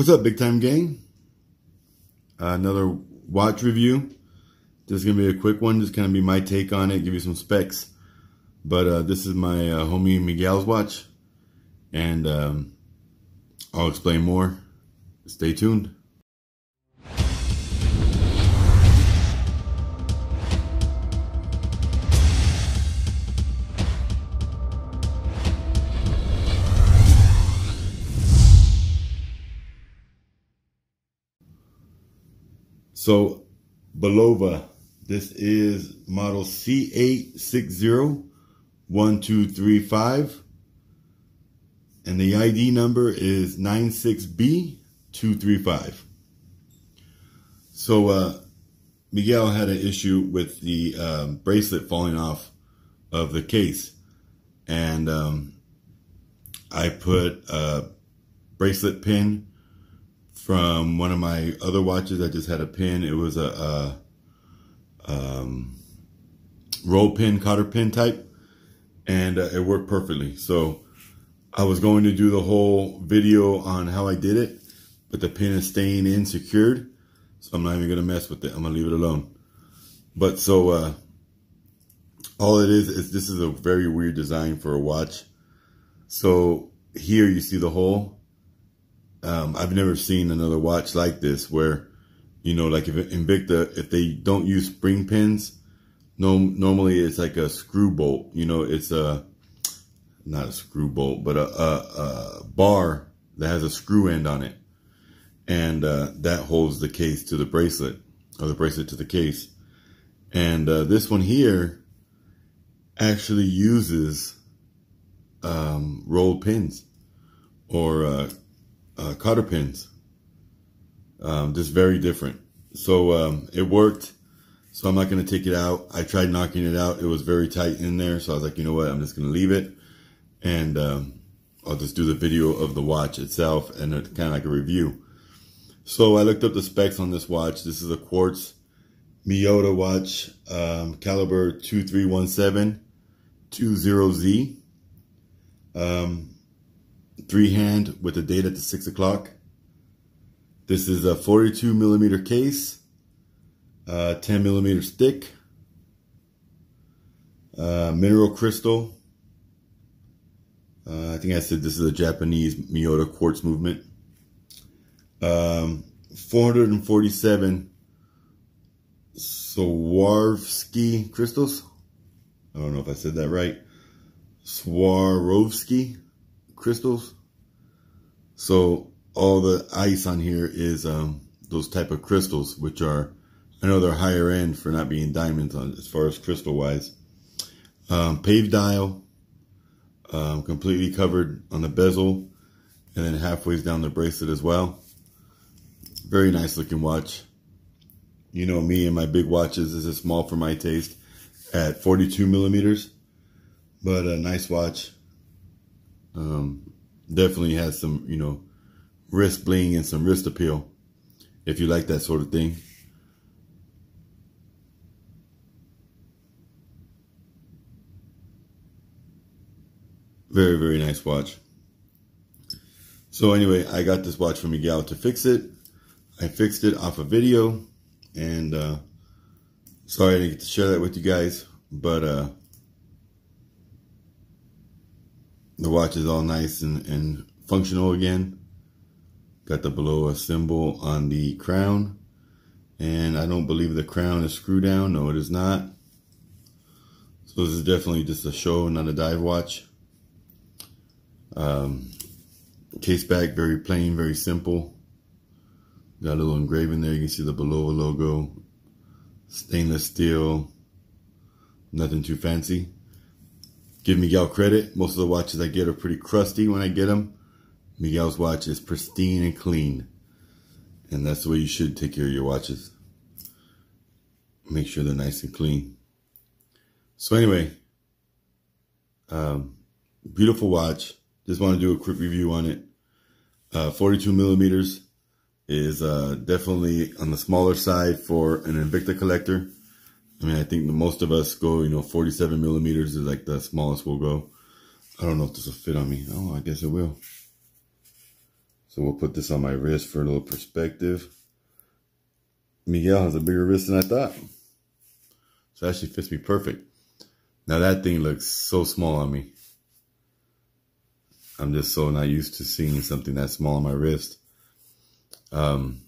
What's up, big time gang? Uh, another watch review. This is gonna be a quick one. Just gonna be my take on it, give you some specs. But uh, this is my uh, homie Miguel's watch, and um, I'll explain more. Stay tuned. So, Bulova, this is model C8601235. And the ID number is 96B235. So, uh, Miguel had an issue with the um, bracelet falling off of the case. And um, I put a bracelet pin from one of my other watches. I just had a pin. It was a, a um, roll pin, cotter pin type, and uh, it worked perfectly. So I was going to do the whole video on how I did it, but the pin is staying in secured. So I'm not even going to mess with it. I'm to leave it alone. But so uh, all it is, is this is a very weird design for a watch. So here you see the hole um, I've never seen another watch like this where, you know, like if Invicta, if they don't use spring pins, no, normally it's like a screw bolt, you know, it's a, not a screw bolt, but a, a, a bar that has a screw end on it. And uh, that holds the case to the bracelet or the bracelet to the case. And uh, this one here actually uses um, rolled pins or uh, uh, cotter pins. Um, just very different. So um, it worked. So I'm not going to take it out. I tried knocking it out. It was very tight in there. So I was like, you know what? I'm just going to leave it. And um, I'll just do the video of the watch itself and kind of like a review. So I looked up the specs on this watch. This is a quartz Miyota watch, um, caliber 2317 20Z. Um, three hand with the date at the six o'clock. This is a 42 millimeter case, uh, 10 millimeters thick, uh, mineral crystal. Uh, I think I said this is a Japanese Miyota quartz movement. Um, 447 Swarovski crystals. I don't know if I said that right. Swarovski crystals. So all the ice on here is um, those type of crystals, which are, I know they're higher end for not being diamonds on as far as crystal wise. Um, pave dial, um, completely covered on the bezel, and then halfway down the bracelet as well. Very nice looking watch. You know me and my big watches this is small for my taste at 42 millimeters, but a nice watch. Um, definitely has some, you know, wrist bling and some wrist appeal if you like that sort of thing. Very, very nice watch. So anyway, I got this watch from Miguel to fix it. I fixed it off a video and uh, sorry I didn't get to share that with you guys, but uh, The watch is all nice and, and functional again. Got the Bulova symbol on the crown. And I don't believe the crown is screw down. No, it is not. So this is definitely just a show, not a dive watch. Um, case back, very plain, very simple. Got a little engraving there. You can see the Bulova logo. Stainless steel. Nothing too fancy give Miguel credit. Most of the watches I get are pretty crusty when I get them. Miguel's watch is pristine and clean. And that's the way you should take care of your watches. Make sure they're nice and clean. So anyway, um, beautiful watch. Just want to do a quick review on it. Uh, 42 millimeters is uh, definitely on the smaller side for an Invicta collector. I mean, I think most of us go, you know, 47 millimeters is like the smallest we'll go. I don't know if this will fit on me. Oh, I guess it will. So we'll put this on my wrist for a little perspective. Miguel has a bigger wrist than I thought. So actually fits me perfect. Now that thing looks so small on me. I'm just so not used to seeing something that small on my wrist. Um,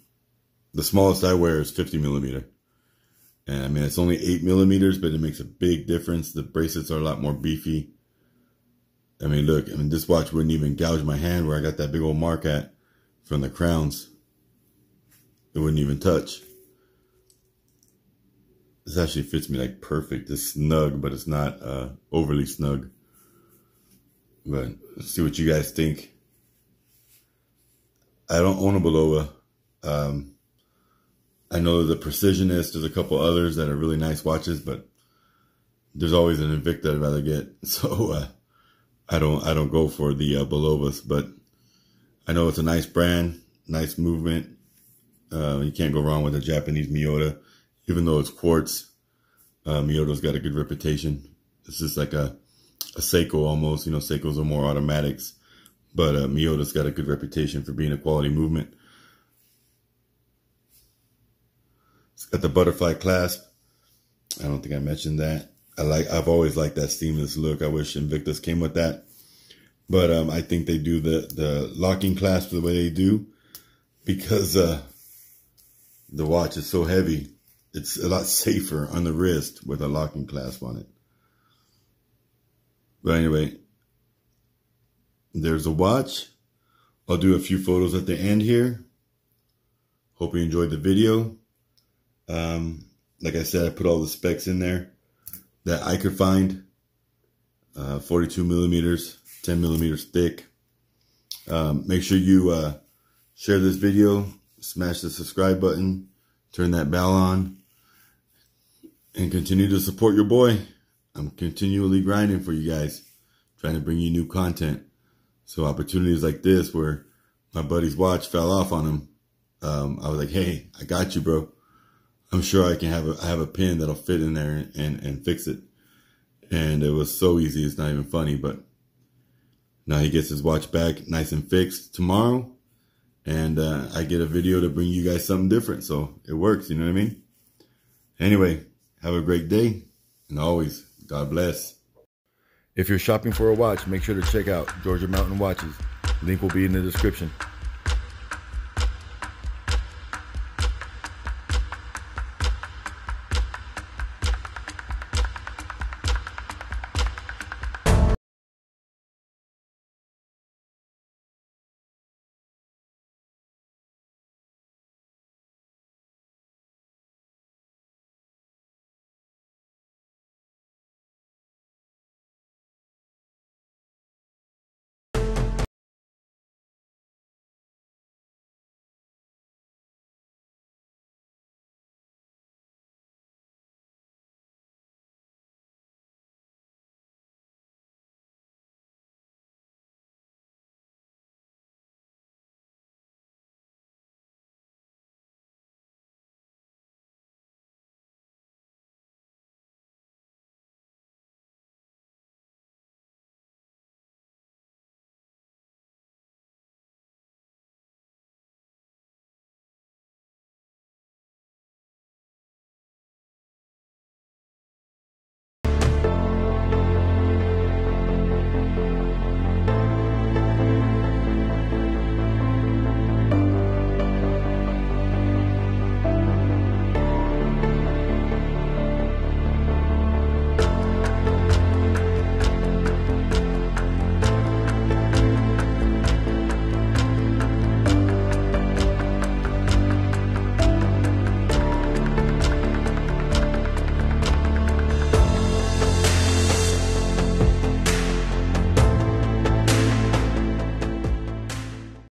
the smallest I wear is 50 millimeter. And I mean, it's only eight millimeters, but it makes a big difference. The bracelets are a lot more beefy. I mean, look, I mean, this watch wouldn't even gouge my hand where I got that big old mark at from the crowns. It wouldn't even touch. This actually fits me like perfect. It's snug, but it's not uh, overly snug. But let's see what you guys think. I don't own a Bulova. Um, I know the Precisionist. There's a couple others that are really nice watches, but there's always an Invicta I'd rather get. So uh, I don't I don't go for the uh, but I know it's a nice brand, nice movement. Uh, you can't go wrong with a Japanese Miyota, even though it's quartz. Uh, Miyota's got a good reputation. It's just like a a Seiko almost. You know, Seikos are more automatics, but uh, Miyota's got a good reputation for being a quality movement. Got the butterfly clasp. I don't think I mentioned that. I like. I've always liked that seamless look. I wish Invictas came with that, but um, I think they do the the locking clasp the way they do because uh, the watch is so heavy. It's a lot safer on the wrist with a locking clasp on it. But anyway, there's a watch. I'll do a few photos at the end here. Hope you enjoyed the video. Um, like I said, I put all the specs in there that I could find. Uh, 42 millimeters, 10 millimeters thick. Um, make sure you uh, share this video, smash the subscribe button, turn that bell on, and continue to support your boy. I'm continually grinding for you guys, trying to bring you new content. So opportunities like this where my buddy's watch fell off on him, um, I was like, hey, I got you, bro. I'm sure I can have a, I have a pin that'll fit in there and, and fix it. And it was so easy. It's not even funny, but now he gets his watch back nice and fixed tomorrow. And uh, I get a video to bring you guys something different. So it works. You know what I mean? Anyway, have a great day. And always, God bless. If you're shopping for a watch, make sure to check out Georgia Mountain Watches. Link will be in the description.